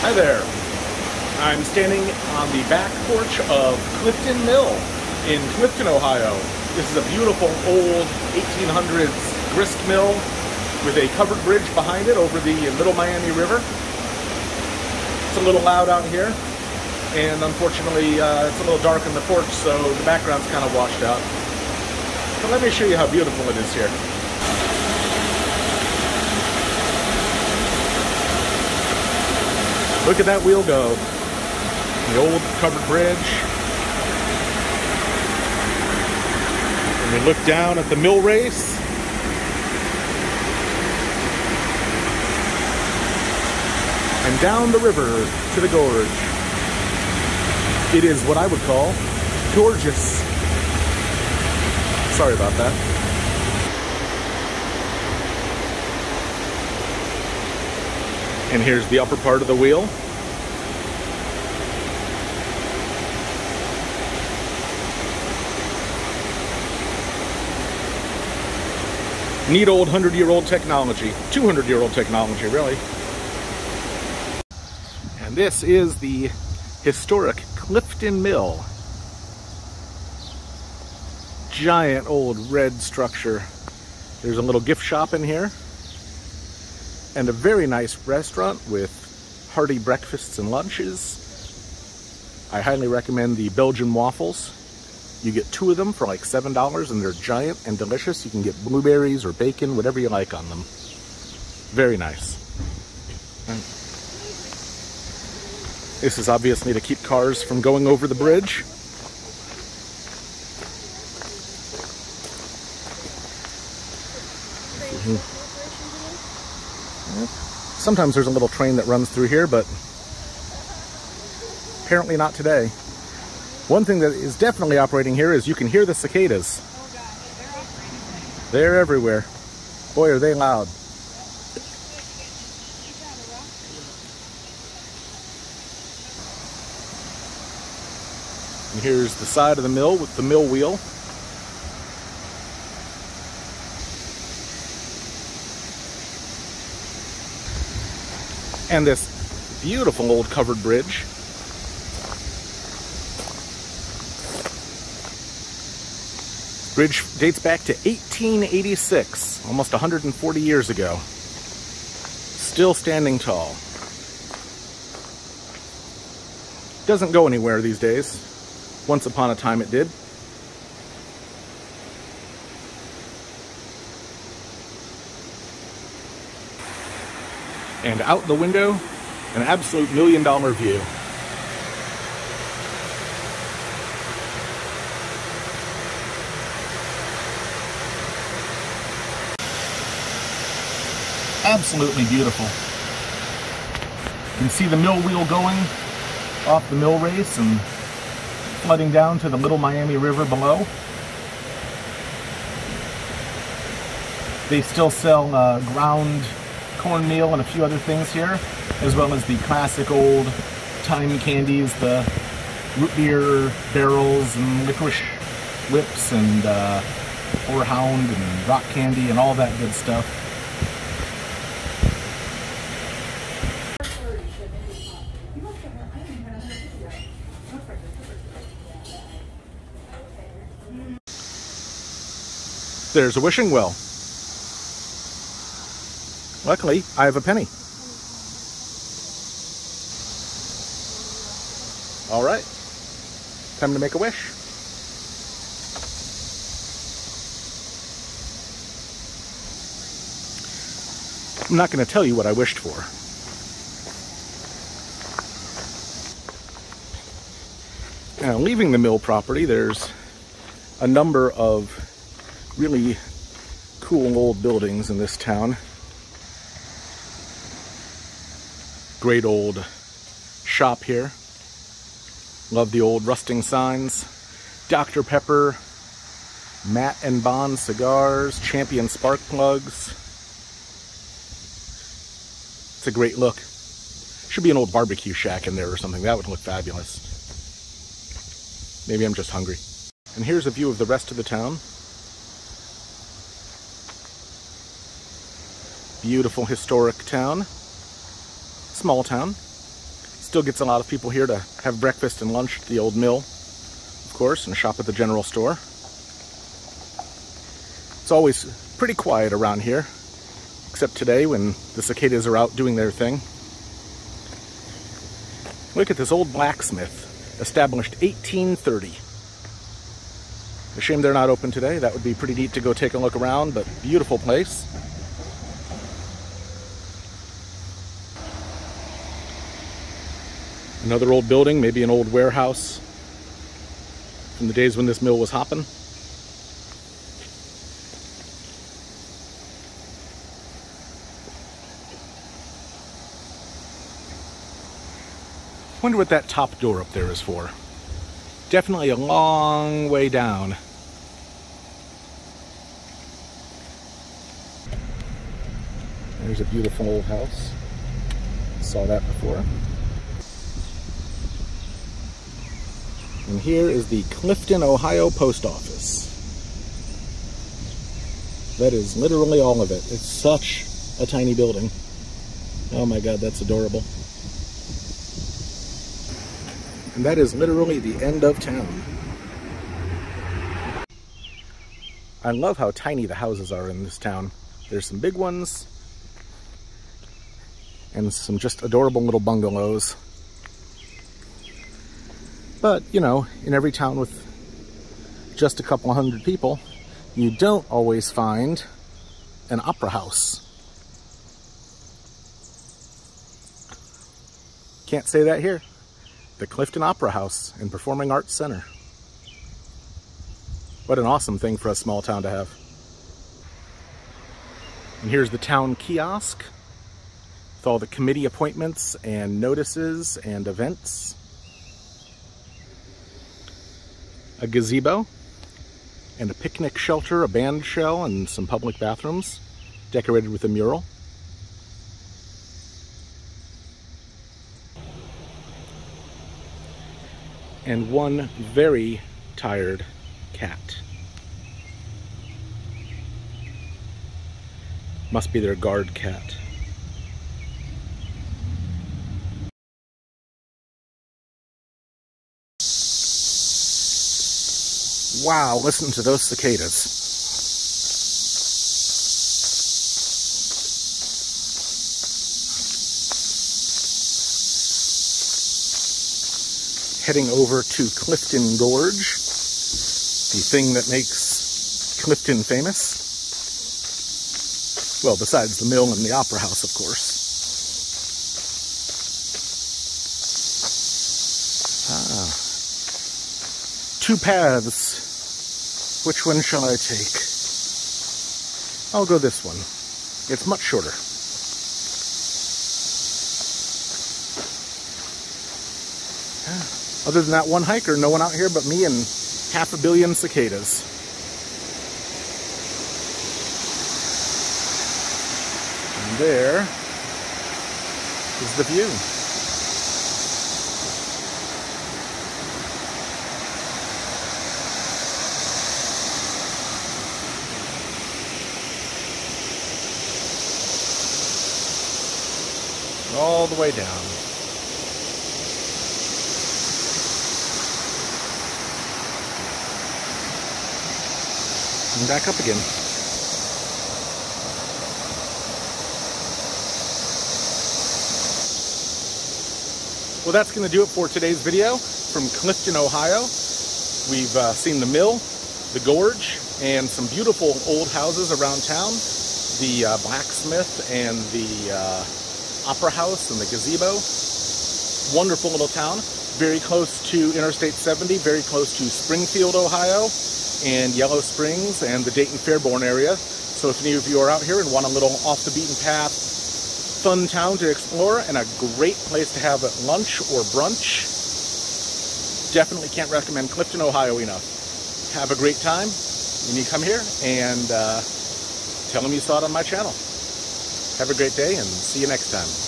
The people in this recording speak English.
Hi there. I'm standing on the back porch of Clifton Mill in Clifton, Ohio. This is a beautiful old 1800s grist mill with a covered bridge behind it over the Little Miami River. It's a little loud out here, and unfortunately uh, it's a little dark in the porch, so the background's kind of washed out. But let me show you how beautiful it is here. Look at that wheel go. The old covered bridge. And we look down at the mill race. And down the river to the gorge. It is what I would call gorgeous. Sorry about that. And here's the upper part of the wheel. Neat old 100 year old technology, 200 year old technology, really. And this is the historic Clifton Mill. Giant old red structure. There's a little gift shop in here and a very nice restaurant with hearty breakfasts and lunches. I highly recommend the Belgian waffles. You get two of them for like $7 and they're giant and delicious. You can get blueberries or bacon, whatever you like on them. Very nice. This is obviously to keep cars from going over the bridge. Sometimes there's a little train that runs through here, but apparently not today. One thing that is definitely operating here is you can hear the cicadas. They're everywhere. Boy, are they loud. And here's the side of the mill with the mill wheel. And this beautiful old covered bridge. Bridge dates back to 1886, almost 140 years ago. Still standing tall. Doesn't go anywhere these days. Once upon a time it did. And out the window, an absolute million dollar view. Absolutely beautiful. You can see the mill wheel going off the mill race and flooding down to the Little Miami River below. They still sell uh, ground cornmeal and a few other things here, as well as the classic old time candies, the root beer barrels and licorice whips and uh, and rock candy and all that good stuff. There's a wishing well. Luckily, I have a penny. All right, time to make a wish. I'm not going to tell you what I wished for. Now, leaving the mill property, there's a number of really cool old buildings in this town. Great old shop here. Love the old rusting signs. Dr. Pepper, Matt and Bond cigars, Champion spark plugs. It's a great look. Should be an old barbecue shack in there or something. That would look fabulous. Maybe I'm just hungry. And here's a view of the rest of the town. Beautiful historic town. Small town. Still gets a lot of people here to have breakfast and lunch at the old mill, of course, and shop at the general store. It's always pretty quiet around here, except today when the cicadas are out doing their thing. Look at this old blacksmith, established 1830. A shame they're not open today. That would be pretty neat to go take a look around, but beautiful place. Another old building, maybe an old warehouse from the days when this mill was hopping. Wonder what that top door up there is for. Definitely a long way down. There's a beautiful old house. Saw that before. And here is the Clifton, Ohio Post Office. That is literally all of it. It's such a tiny building. Oh my god, that's adorable. And that is literally the end of town. I love how tiny the houses are in this town. There's some big ones and some just adorable little bungalows. But, you know, in every town with just a couple hundred people, you don't always find an opera house. Can't say that here the Clifton Opera House and Performing Arts Center. What an awesome thing for a small town to have. And here's the town kiosk with all the committee appointments and notices and events. A gazebo and a picnic shelter, a band shell, and some public bathrooms decorated with a mural. and one very tired cat. Must be their guard cat. Wow, listen to those cicadas. heading over to Clifton Gorge, the thing that makes Clifton famous. Well, besides the mill and the opera house, of course. Ah. Two paths. Which one shall I take? I'll go this one. It's much shorter. Other than that one hiker, no one out here but me and half a billion cicadas. And there is the view. All the way down. and back up again. Well, that's going to do it for today's video from Clifton, Ohio. We've uh, seen the mill, the gorge, and some beautiful old houses around town. The uh, blacksmith and the uh, opera house and the gazebo. Wonderful little town. Very close to Interstate 70, very close to Springfield, Ohio and Yellow Springs and the Dayton Fairborn area. So if any of you are out here and want a little off the beaten path, fun town to explore and a great place to have lunch or brunch, definitely can't recommend Clifton, Ohio enough. Have a great time when you come here and uh, tell them you saw it on my channel. Have a great day and see you next time.